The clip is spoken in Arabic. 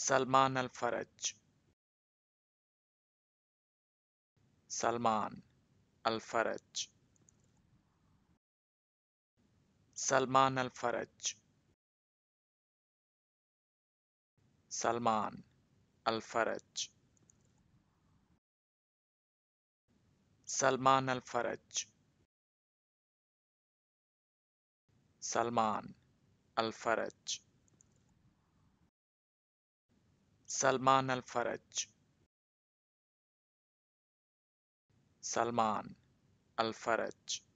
سلمان الفرج. سلمان الفرج. سلمان الفرج. سلمان الفرج. سلمان الفرج. سلمان الفرج. سلمان الفرج. سلمان الفرج.